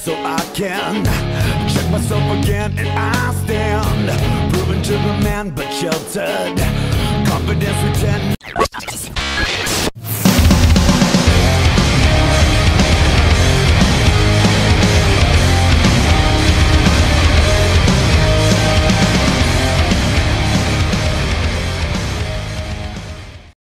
so I can check myself again and I stand. Proven to be man but sheltered. Confidence returned